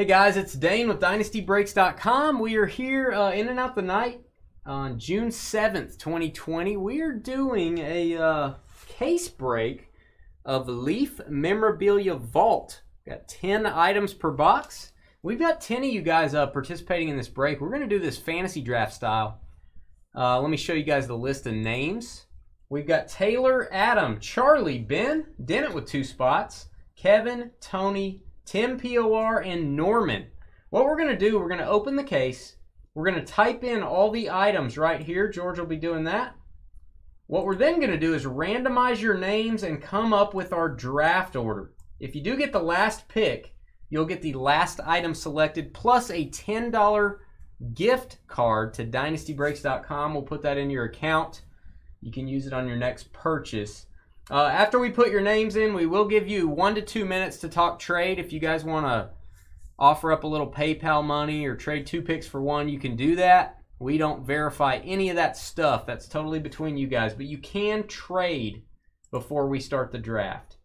Hey guys, it's Dane with DynastyBreaks.com. We are here uh, in and out the night on June 7th, 2020. We are doing a uh, case break of Leaf Memorabilia Vault. Got 10 items per box. We've got 10 of you guys uh, participating in this break. We're going to do this fantasy draft style. Uh, let me show you guys the list of names. We've got Taylor, Adam, Charlie, Ben, Dennett with two spots, Kevin, Tony, Tim POR, and Norman. What we're going to do, we're going to open the case. We're going to type in all the items right here. George will be doing that. What we're then going to do is randomize your names and come up with our draft order. If you do get the last pick, you'll get the last item selected plus a $10 gift card to dynastybreaks.com. We'll put that in your account. You can use it on your next purchase. Uh, after we put your names in, we will give you one to two minutes to talk trade. If you guys want to offer up a little PayPal money or trade two picks for one, you can do that. We don't verify any of that stuff. That's totally between you guys. But you can trade before we start the draft.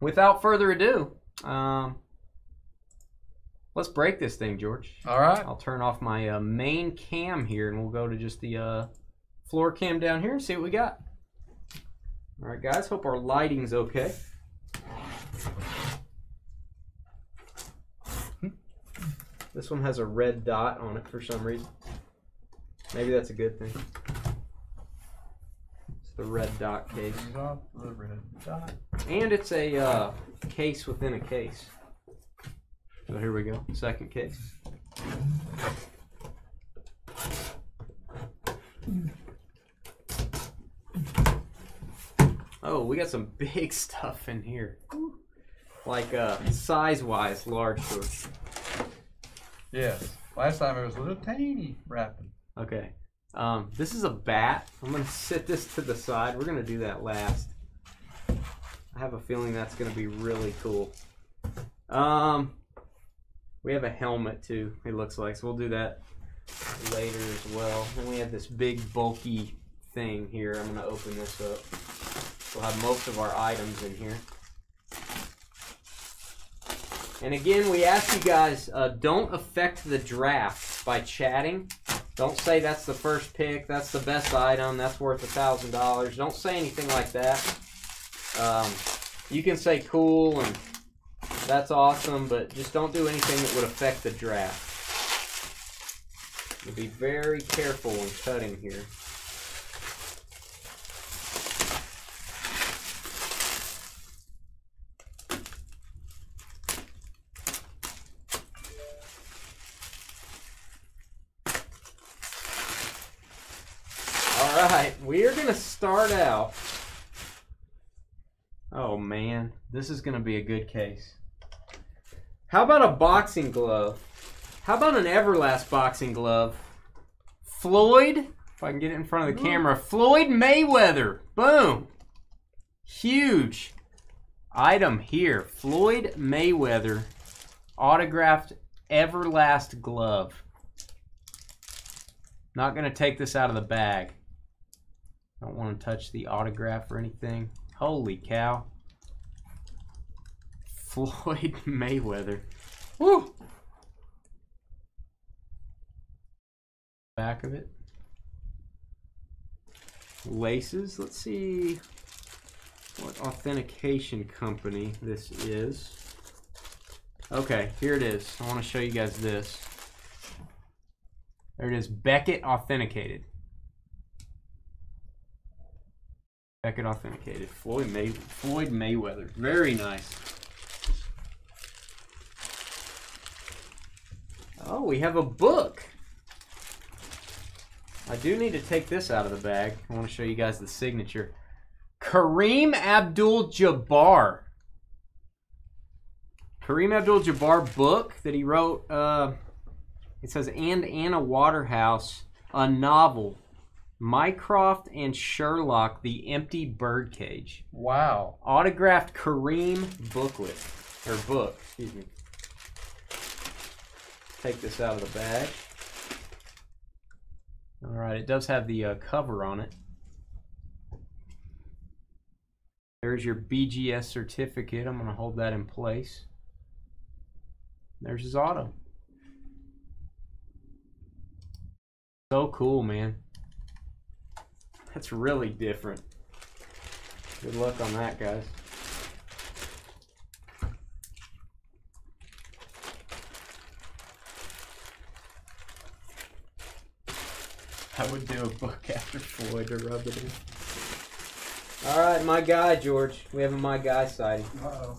Without further ado, um, let's break this thing, George. All right. I'll turn off my uh, main cam here and we'll go to just the uh, floor cam down here and see what we got. All right, guys, hope our lighting's okay. This one has a red dot on it for some reason. Maybe that's a good thing. It's the red dot case. The red dot. And it's a uh, case within a case. So here we go. Second case. Oh, we got some big stuff in here. Like uh, size wise, large George. Yes. Last time it was a little tiny wrapping. Okay. Um, this is a bat. I'm gonna sit this to the side. We're gonna do that last. I have a feeling that's gonna be really cool. Um, we have a helmet too. It looks like so. We'll do that later as well. Then we have this big bulky thing here. I'm gonna open this up. We'll have most of our items in here. And again, we ask you guys, uh, don't affect the draft by chatting. Don't say that's the first pick, that's the best item, that's worth a thousand dollars. Don't say anything like that. Um, you can say cool and that's awesome, but just don't do anything that would affect the draft. Be very careful when cutting here. All right, we are gonna start out. Oh man, this is gonna be a good case. How about a boxing glove? How about an Everlast boxing glove? Floyd, if I can get it in front of the camera, Floyd Mayweather. Boom. Huge item here. Floyd Mayweather autographed Everlast glove. Not going to take this out of the bag. Don't want to touch the autograph or anything. Holy cow. Floyd Mayweather. Woo! Back of it. Laces. Let's see what authentication company this is. Okay, here it is. I want to show you guys this. There it is. Beckett Authenticated. Beckett Authenticated. Floyd May Floyd Mayweather. Very nice. Oh, we have a book. I do need to take this out of the bag. I want to show you guys the signature. Kareem Abdul-Jabbar. Kareem Abdul-Jabbar book that he wrote. Uh, it says and Anna Waterhouse, a novel. Mycroft and Sherlock, The Empty Birdcage. Wow. Autographed Kareem booklet. Or book, excuse me. Take this out of the bag. Alright, it does have the uh, cover on it. There's your BGS certificate. I'm going to hold that in place. There's his auto. So cool, man. That's really different. Good luck on that, guys. I would do a book after Floyd to rub it in. All right, my guy, George. We have a my guy sighting. Uh-oh.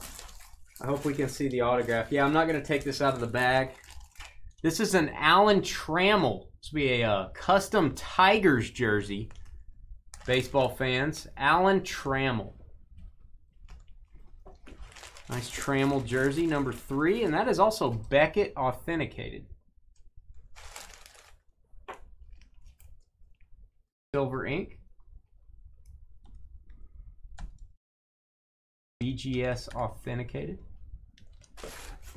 I hope we can see the autograph. Yeah, I'm not going to take this out of the bag. This is an Alan Trammell. This will be a uh, custom Tigers jersey. Baseball fans, Alan Trammell. Nice Trammell jersey, number three, and that is also Beckett authenticated. Silver ink. BGS authenticated.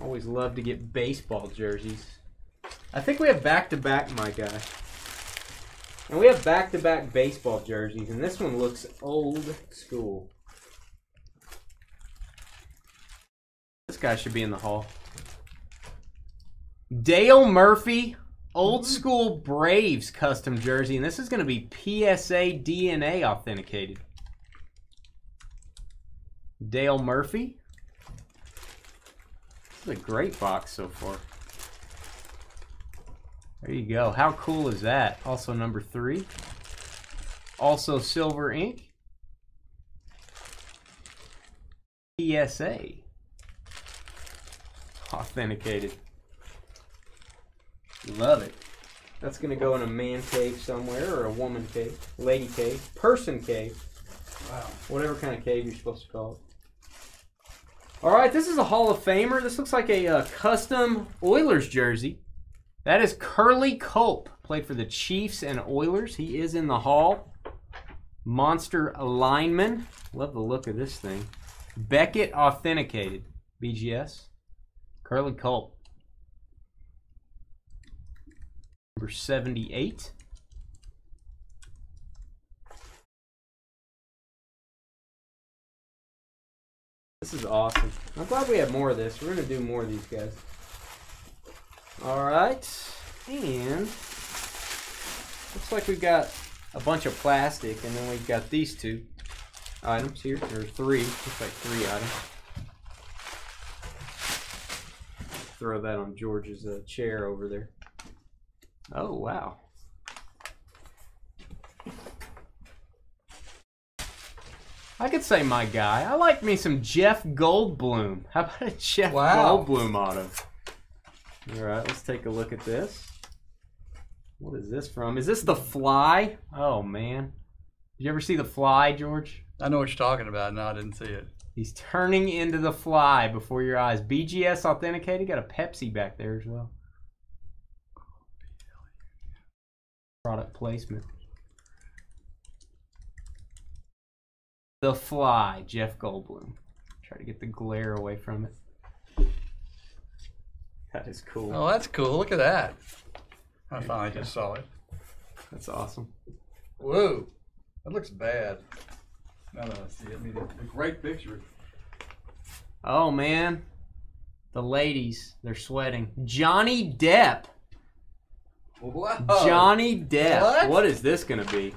Always love to get baseball jerseys. I think we have back to back, my guy. And we have back to back baseball jerseys, and this one looks old school. This guy should be in the hall. Dale Murphy, old school Braves custom jersey, and this is going to be PSA DNA authenticated. Dale Murphy. This is a great box so far. There you go. How cool is that? Also number three. Also silver ink. PSA. Authenticated. Love it. That's going to go in a man cave somewhere or a woman cave, lady cave, person cave, Wow. whatever kind of cave you're supposed to call it. All right, this is a Hall of Famer. This looks like a uh, custom Oilers jersey. That is Curly Culp. Played for the Chiefs and Oilers. He is in the Hall. Monster lineman. Love the look of this thing. Beckett authenticated. BGS. Curly Culp. Number 78. This is awesome. I'm glad we have more of this. We're going to do more of these guys. All right. And looks like we've got a bunch of plastic, and then we've got these two items here. Or three. Looks like three items. Throw that on George's uh, chair over there. Oh, wow. I could say my guy. I like me some Jeff Goldblum. How about a Jeff Wow. Goldblum auto? All right, let's take a look at this. What is this from? Is this The Fly? Oh man, did you ever see The Fly, George? I know what you're talking about. No, I didn't see it. He's turning into the fly before your eyes. BGS authenticated. Got a Pepsi back there as well. Product placement. The Fly, Jeff Goldblum. Try to get the glare away from it. That is cool. Oh, that's cool. Look at that. I finally just saw it. That's awesome. Whoa. That looks bad. Now that I see it, I mean, it's a great picture. Oh man, the ladies, they're sweating. Johnny Depp. Wow. Johnny Depp. What? what is this gonna be?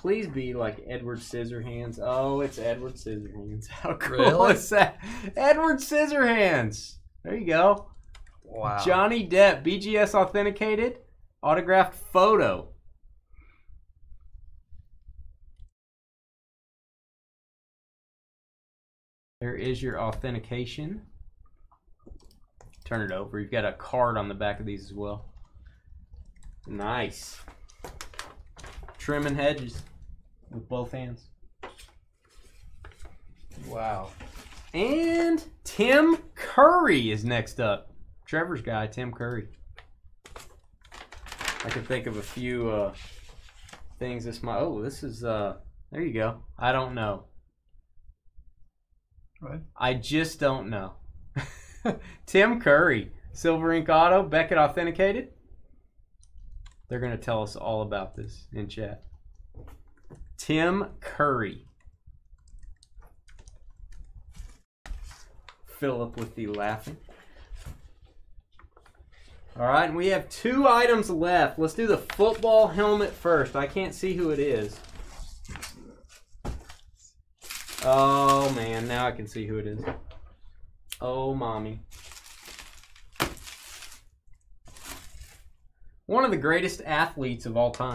Please be like Edward Scissorhands. Oh, it's Edward Scissorhands. How cool Really? is that? Edward Scissorhands. There you go. Wow. Johnny Depp, BGS authenticated, autographed photo. There is your authentication. Turn it over. You've got a card on the back of these as well. Nice. Trimming hedges with both hands. Wow. And Tim Curry is next up. Trevor's guy, Tim Curry. I can think of a few uh, things this might. Oh, this is. uh There you go. I don't know. Right. I just don't know. Tim Curry, Silver Ink Auto, Beckett authenticated. They're going to tell us all about this in chat. Tim Curry. Philip with the laughing. All right, and we have two items left. Let's do the football helmet first. I can't see who it is. Oh man, now I can see who it is. Oh, mommy. One of the greatest athletes of all time.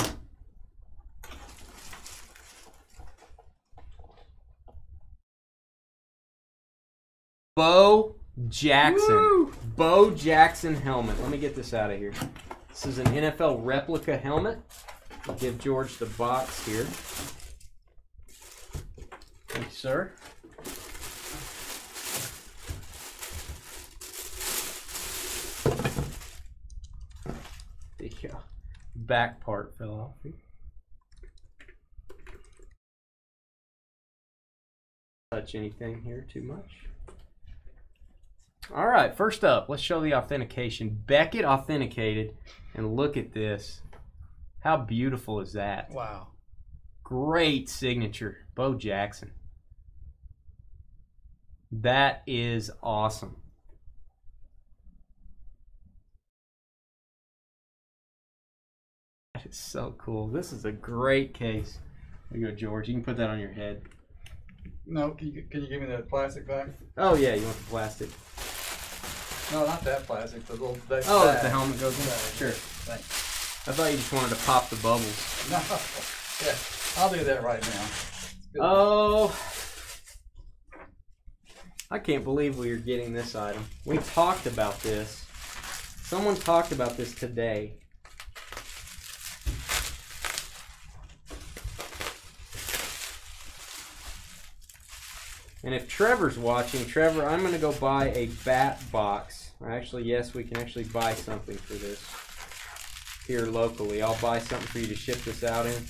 Bo Jackson. Woo! Bo Jackson helmet. Let me get this out of here. This is an NFL replica helmet. I'll give George the box here. Thank you, sir. The uh, back part fell off. Touch anything here too much. All right, first up, let's show the authentication. Beckett authenticated, and look at this. How beautiful is that? Wow. Great signature, Bo Jackson. That is awesome. That is so cool. This is a great case. There you go, George. You can put that on your head. No, can you, can you give me that plastic back? Oh yeah, you want the plastic? No, not that plastic. The little. That Oh, bag. the helmet goes in. Bag. Sure. Thanks. I thought you just wanted to pop the bubbles. No. Yeah, I'll do that right now. Oh, I can't believe we are getting this item. We talked about this. Someone talked about this today. And if Trevor's watching, Trevor, I'm going to go buy a bat box. Actually, yes, we can actually buy something for this here locally. I'll buy something for you to ship this out in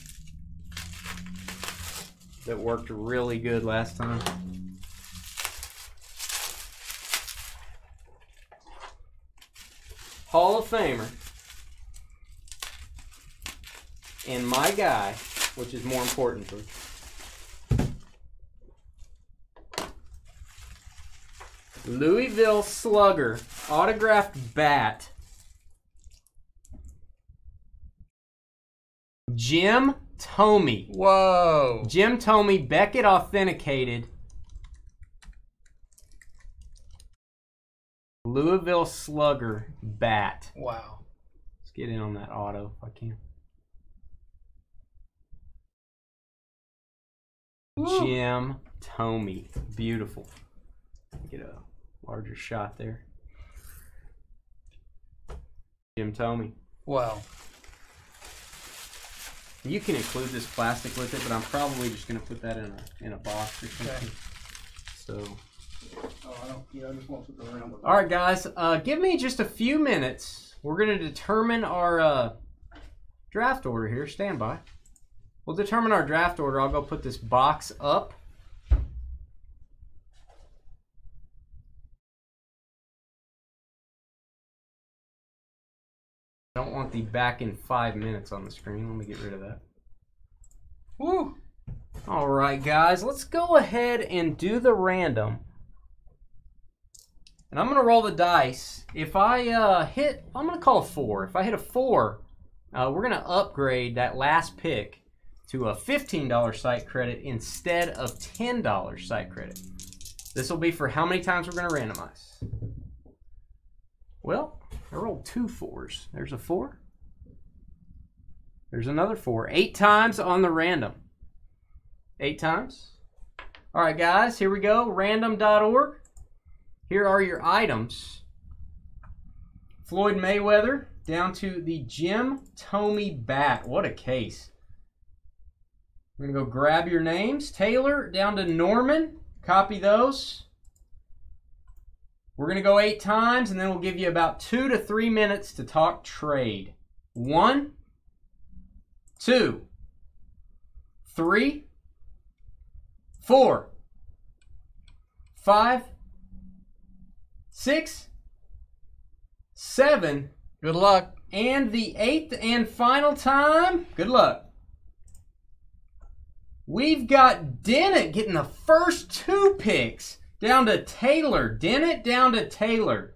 that worked really good last time. Hall of Famer and my guy, which is more important to Louisville Slugger autographed bat. Jim Thome. Whoa. Jim Thome, Beckett authenticated. Louisville Slugger bat. Wow. Let's get in on that auto if I can. Jim Thome. Beautiful. Get a larger shot there. Jim Thome. Wow. You can include this plastic with it, but I'm probably just gonna put that in a in a box or something. Okay. So Oh, I don't. Yeah, I just want to put around with All right, guys, uh, give me just a few minutes. We're going to determine our uh, draft order here. Stand by. We'll determine our draft order. I'll go put this box up. I don't want the back in five minutes on the screen. Let me get rid of that. Woo. All right, guys, let's go ahead and do the random. And I'm going to roll the dice. If I uh, hit, I'm going to call a four. If I hit a four, uh, we're going to upgrade that last pick to a $15 site credit instead of $10 site credit. This will be for how many times we're going to randomize. Well, I rolled two fours. There's a four. There's another four. Eight times on the random. Eight times. All right, guys, here we go. Random.org. Here are your items Floyd Mayweather down to the Jim Thome bat. What a case. We're going to go grab your names. Taylor down to Norman. Copy those. We're going to go eight times, and then we'll give you about two to three minutes to talk trade. One, two, three, four, five, six, seven, Good luck. and the eighth and final time. Good luck. We've got Dennett getting the first two picks down to Taylor. Dennett down to Taylor.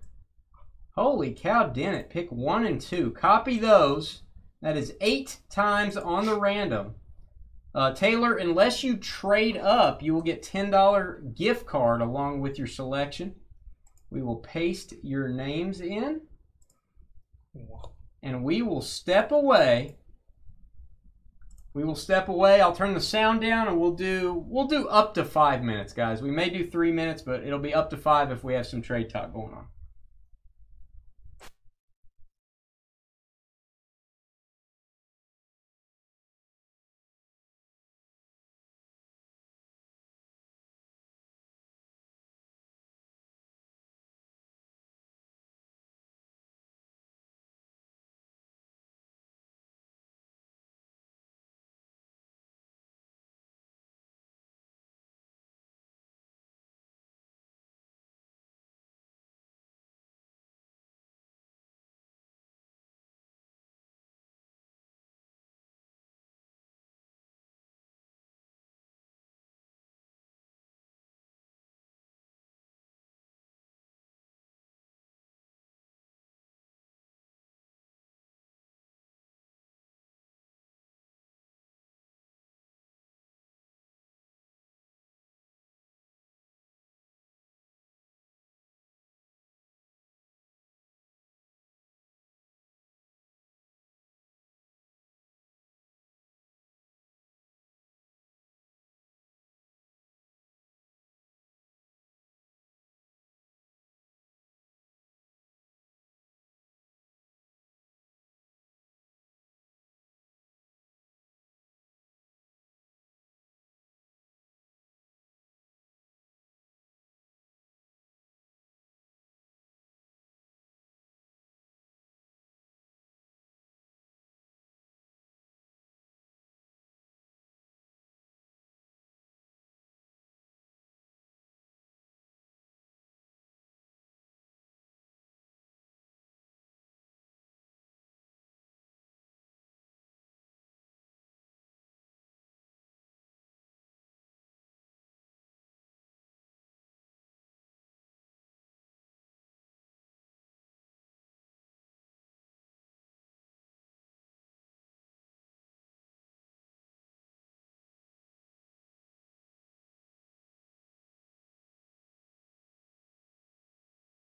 Holy cow, Dennett. Pick one and two. Copy those. That is eight times on the random. Uh, Taylor, unless you trade up, you will get $10 gift card along with your selection. We will paste your names in and we will step away. We will step away. I'll turn the sound down and we'll do we'll do up to 5 minutes, guys. We may do 3 minutes, but it'll be up to 5 if we have some trade talk going on.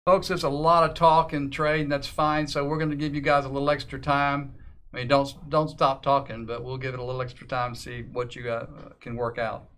Folks, there's a lot of talk and trade, and that's fine. So we're going to give you guys a little extra time. I mean, don't don't stop talking, but we'll give it a little extra time to see what you uh, can work out.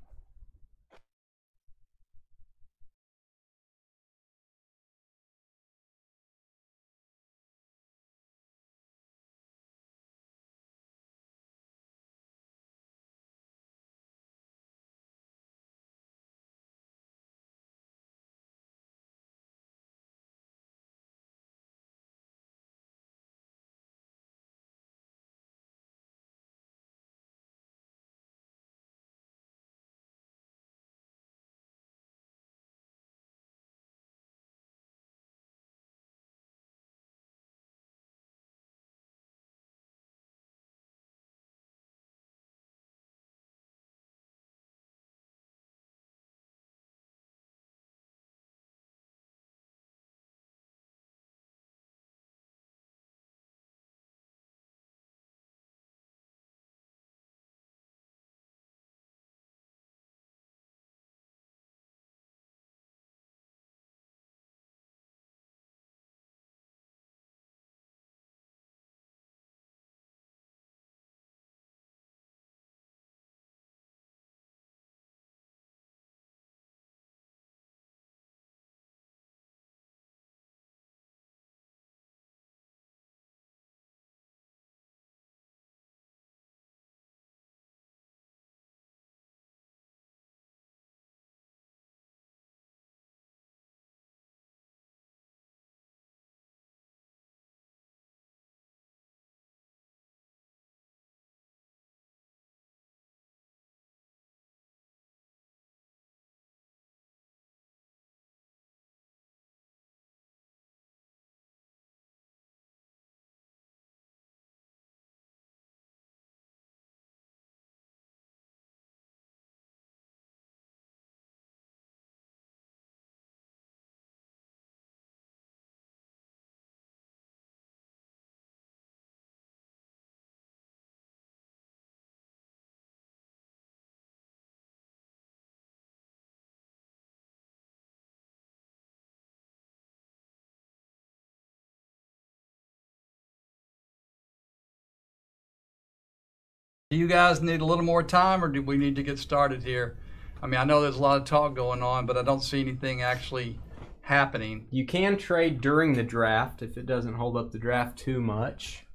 Do you guys need a little more time, or do we need to get started here? I mean, I know there's a lot of talk going on, but I don't see anything actually happening. You can trade during the draft if it doesn't hold up the draft too much.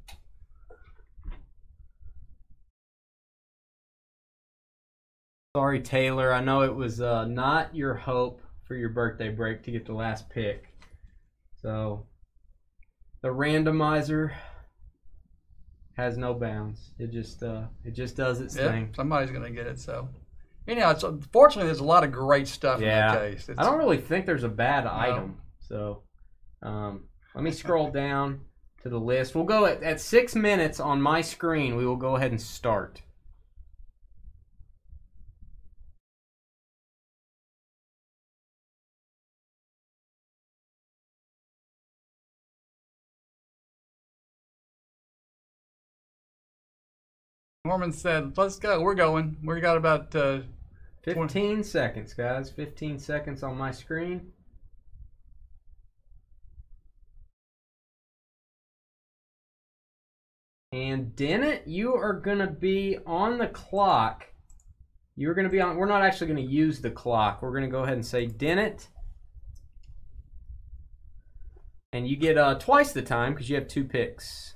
Sorry, Taylor. I know it was uh, not your hope for your birthday break to get the last pick. So the randomizer has no bounds. It just uh, it just does its Yeah, thing. somebody's going to get it. So, anyhow, it's unfortunately there's a lot of great stuff Yeah. in the case. It's, I don't really think there's a bad item. So um, let me scroll down to the list. We'll go at, at six minutes on my screen. We will go ahead and start. Norman said, "Let's go. We're going. We got about uh, 15 seconds, guys. 15 seconds on my screen. And Dennett, you are going to be on the clock. You're to be on. We're not actually going to use the clock. We're going to go ahead and say Dennett. And you get uh, twice the time because you have two picks.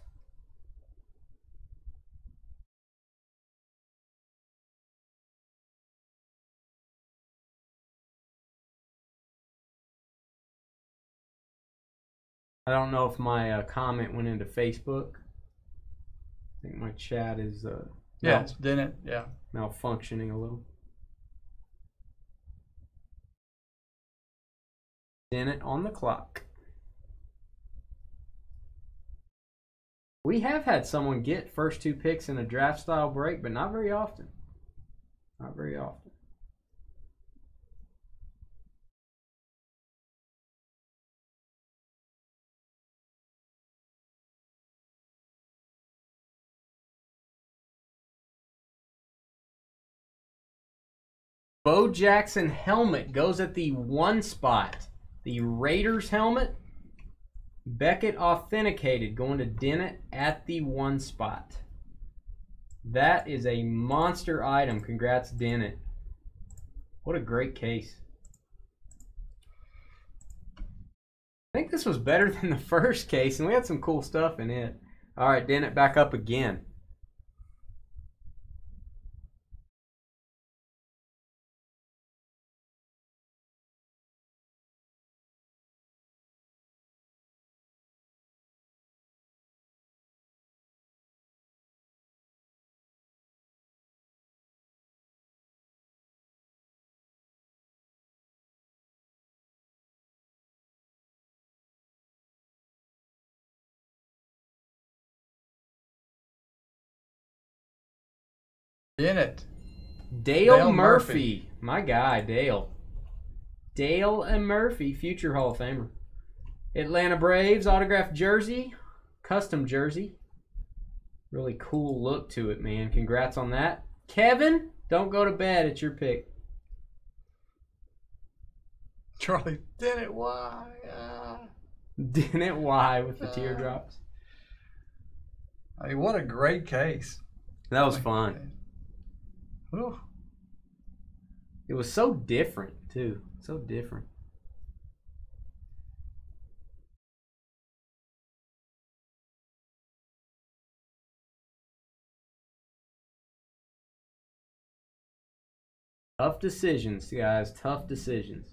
I don't know if my uh, comment went into Facebook. I think my chat is uh, yeah, mal- it's Dennett. Yeah, malfunctioning a little. Dennett on the clock. We have had someone get first two picks in a draft style break, but not very often. Not very often. Bo Jackson helmet goes at the one spot. The Raiders helmet. Beckett authenticated going to Dennett at the one spot. That is a monster item. Congrats, Dennett. What a great case. I think this was better than the first case, and we had some cool stuff in it. All right, Dennett back up again. Dennett. Dale, Dale Murphy. Murphy. My guy, Dale. Dale and Murphy, future Hall of Famer. Atlanta Braves autographed jersey, custom jersey. Really cool look to it, man. Congrats on that. Kevin, don't go to bed. It's your pick. Charlie Dennett. Why? Ah. Didn't Y with the Uh, teardrops. I mean, what a great case. That was fun. Whew. It was so different, too. So different. Tough decisions, guys. Tough decisions.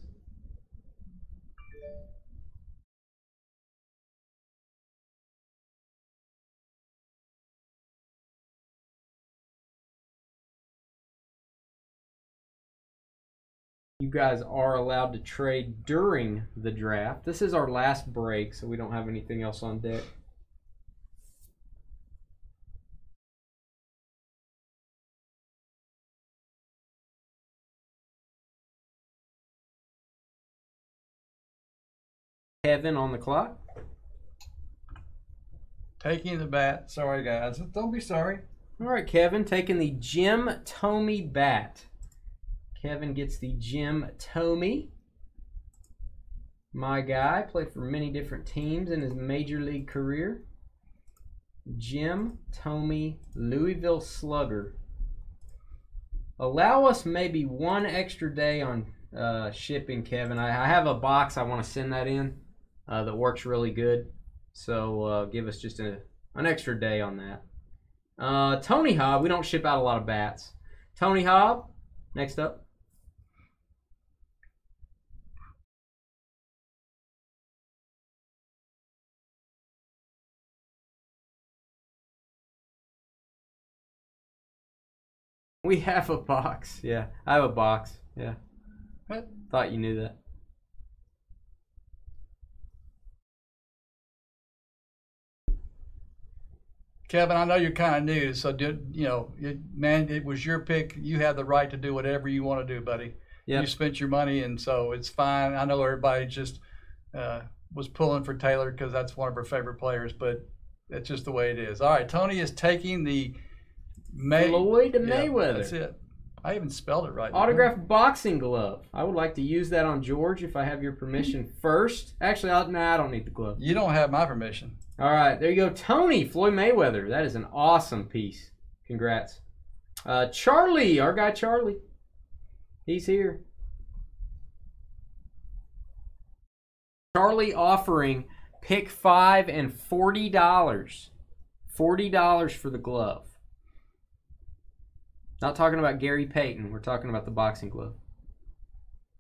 You guys are allowed to trade during the draft. This is our last break, so we don't have anything else on deck. Kevin on the clock. Taking the bat. Sorry, guys. Don't be sorry. All right, Kevin taking the Jim Thome bat. Kevin gets the Jim Thome. My guy played for many different teams in his major league career. Jim Thome, Louisville Slugger. allow us maybe one extra day on uh, shipping, Kevin. I, I have a box I want to send that in uh, that works really good. So uh, give us just a, an extra day on that. Uh, Tony Hobb, we don't ship out a lot of bats. Tony Hobb, next up. We have a box. Yeah, I have a box. Yeah. What? Thought you knew that. Kevin, I know you're kind of new, so did you know, it, man, it was your pick. You have the right to do whatever you want to do, buddy. Yep. You spent your money, and so it's fine. I know everybody just uh, was pulling for Taylor because that's one of her favorite players, but that's just the way it is. All right, Tony is taking the May Floyd Yeah, Mayweather. That's it. I even spelled it right. Autographed boxing glove. I would like to use that on George if I have your permission first. Actually, I'll, nah, I don't need the glove. You don't have my permission. All right, there you go. Tony Floyd Mayweather. That is an awesome piece. Congrats. Uh, Charlie, our guy Charlie. He's here. Charlie offering pick five and forty dollars. Forty dollars for the glove. Not talking about Gary Payton. We're talking about the boxing glove.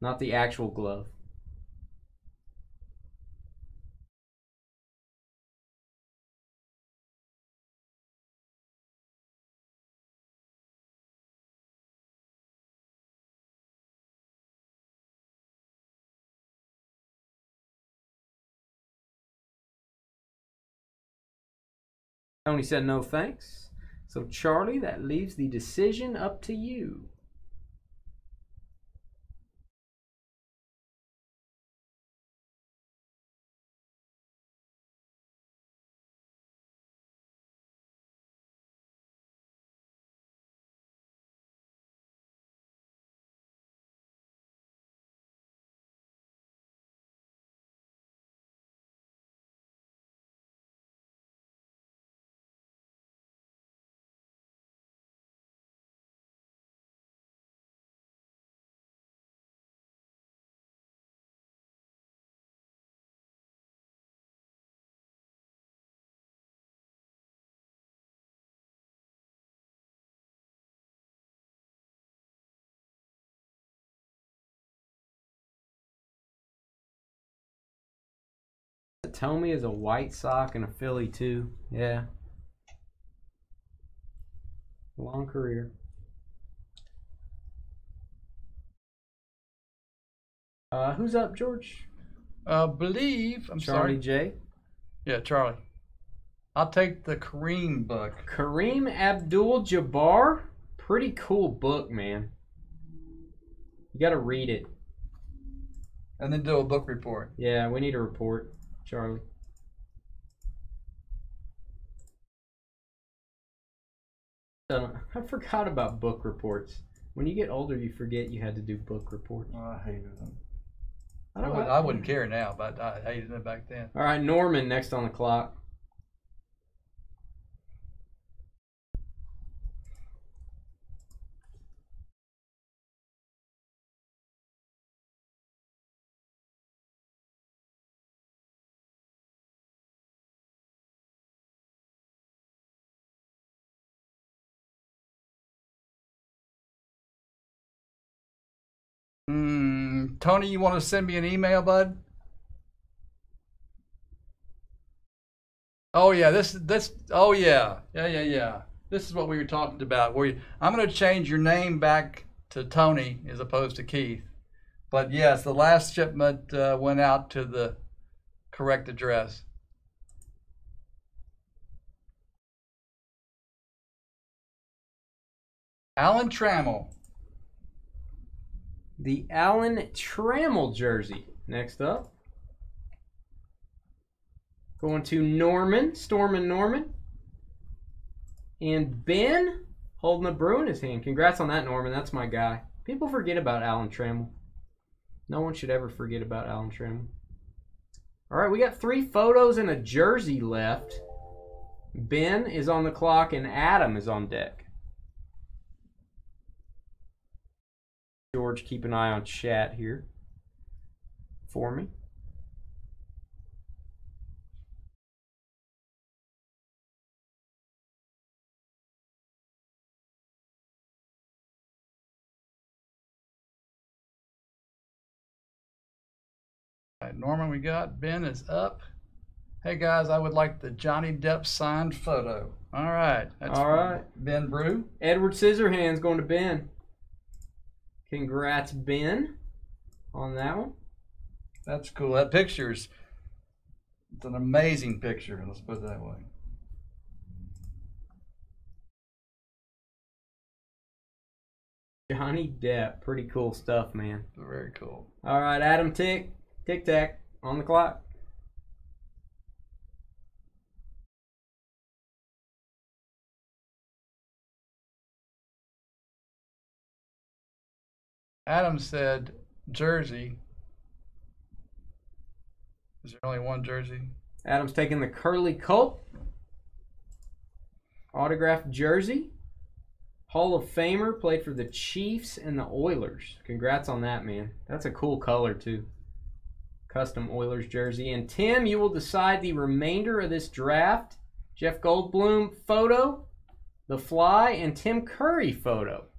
Not the actual glove. Tony said no thanks. So, Charlie, that leaves the decision up to you. Thome is a White Sox and a Philly too. Yeah. Long career. Uh, who's up, George? Uh, believe I'm Charlie sorry. J. Yeah, Charlie. I'll take the Kareem book. Kareem Abdul Jabbar. Pretty cool book, man. You got to read it. and then do a book report. Yeah, we need a report, Charlie. I forgot about book reports. When you get older, you forget you had to do book reports. Oh, I hated them. I I, don't would, I wouldn't care now, but I hated them back then. All right, Norman next on the clock. Tony, you want to send me an email, bud? Oh yeah, this this oh yeah. Yeah, yeah, yeah. This is what we were talking about. Where you, I'm going to change your name back to Tony as opposed to Keith. But yes, the last shipment uh, went out to the correct address. Alan Trammell. The Alan Trammell jersey. Next up. Going to Norman, Stormin Norman. And Ben holding a brew in his hand. Congrats on that, Norman. That's my guy. People forget about Alan Trammell. No one should ever forget about Alan Trammell. All right, we got three photos and a jersey left. Ben is on the clock and Adam is on deck. George, keep an eye on chat here for me. All right, Norman, we got Ben is up. Hey guys, I would like the Johnny Depp signed photo. All right, that's All. Ben Brew. Edward Scissorhands going to Ben. Congrats, Ben, on that one. That's cool. That picture's it's an amazing picture. Let's put it that way. Johnny Depp, pretty cool stuff, man. Very cool. All right, Adam Tick, Tic Tac, on the clock. Adam said jersey. Is there only one jersey? Adam's taking the Curley Culp autographed jersey. Hall of Famer, played for the Chiefs and the Oilers. Congrats on that, man. That's a cool color, too. Custom Oilers jersey. And Tim, you will decide the remainder of this draft. Jeff Goldblum photo, the fly, and Tim Curry photo.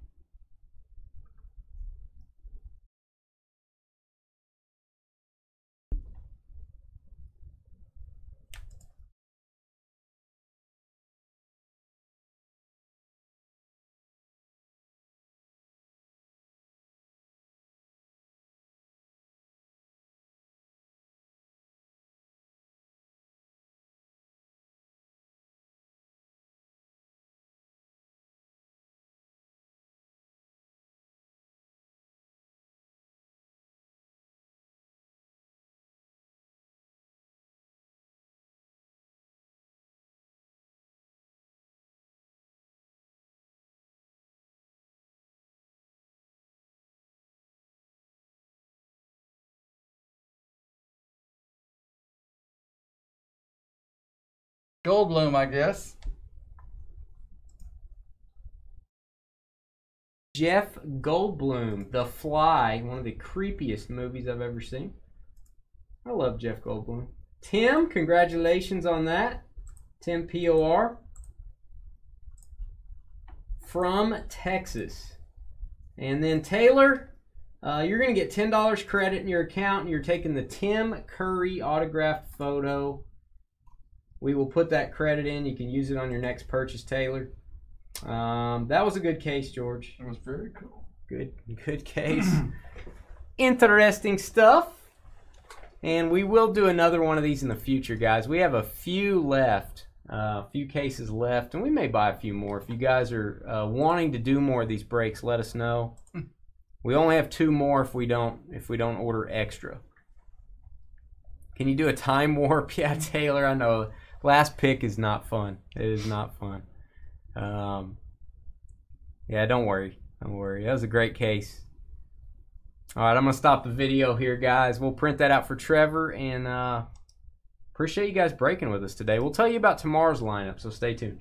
Goldblum, I guess. Jeff Goldblum, The Fly, one of the creepiest movies I've ever seen. I love Jeff Goldblum. Tim, congratulations on that. Tim POR from Texas. And then Taylor, uh, you're going to get $10 credit in your account and you're taking the Tim Curry autographed photo. We will put that credit in. You can use it on your next purchase, Taylor. Um, that was a good case, George. It was very cool. Good, good case. Interesting stuff. And we will do another one of these in the future, guys. We have a few left, uh, a few cases left, and we may buy a few more. If you guys are uh, wanting to do more of these breaks, let us know. we only have two more if we don't if we don't order extra. Can you do a time warp? Yeah, Taylor. I know. Last pick is not fun. It is not fun. Um, yeah, don't worry. Don't worry. That was a great case. All right, I'm going to stop the video here, guys. We'll print that out for Trevor and uh, appreciate you guys breaking with us today. We'll tell you about tomorrow's lineup, so stay tuned.